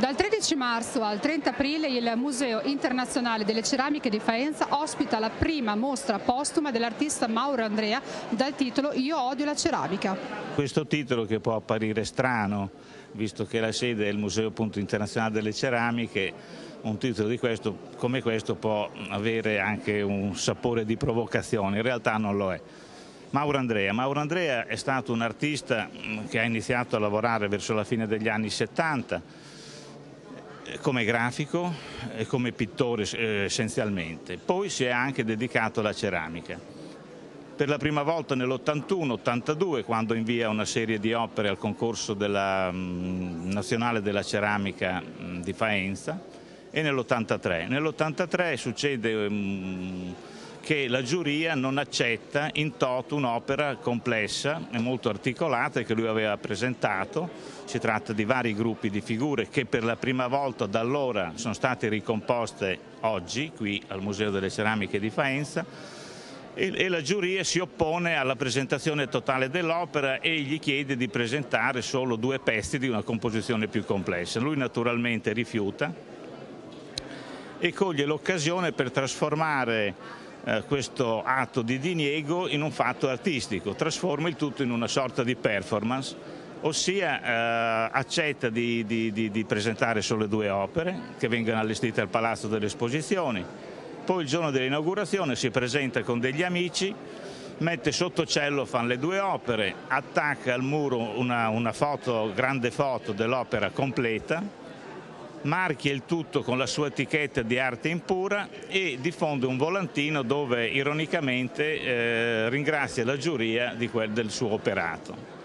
Dal 13 marzo al 30 aprile il Museo Internazionale delle Ceramiche di Faenza ospita la prima mostra postuma dell'artista Mauro Andrea dal titolo Io odio la ceramica. Questo titolo che può apparire strano, visto che la sede è il Museo Internazionale delle Ceramiche, un titolo questo, come questo può avere anche un sapore di provocazione, in realtà non lo è. Mauro Andrea. Mauro Andrea è stato un artista che ha iniziato a lavorare verso la fine degli anni 70 come grafico e come pittore eh, essenzialmente. Poi si è anche dedicato alla ceramica. Per la prima volta nell'81-82 quando invia una serie di opere al concorso della, mm, nazionale della ceramica mm, di Faenza e nell'83. Nell'83 succede mm, che la giuria non accetta in toto un'opera complessa e molto articolata che lui aveva presentato. Si tratta di vari gruppi di figure che per la prima volta da allora sono state ricomposte oggi qui al Museo delle Ceramiche di Faenza e, la giuria si oppone alla presentazione totale dell'opera e gli chiede di presentare solo due pezzi di una composizione più complessa. Lui naturalmente rifiuta e coglie l'occasione per trasformare eh, questo atto di diniego in un fatto artistico, trasforma il tutto in una sorta di performance, ossia eh, accetta di, di, di, di, presentare solo due opere che vengono allestite al Palazzo delle Esposizioni, poi il giorno dell'inaugurazione si presenta con degli amici, mette sotto cielo fan le due opere, attacca al muro una, una foto, grande foto dell'opera completa, marchia il tutto con la sua etichetta di arte impura e diffonde un volantino dove ironicamente eh, ringrazia la giuria quel, del suo operato.